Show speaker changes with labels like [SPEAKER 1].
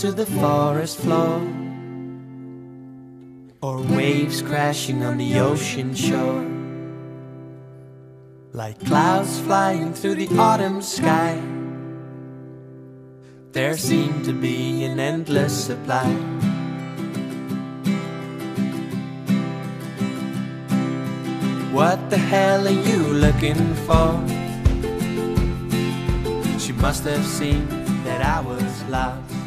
[SPEAKER 1] to the forest floor, or waves crashing on the ocean shore. Like clouds flying through the autumn sky, there seemed to be an endless supply. What the hell are you looking for? She must have seen that I was lost.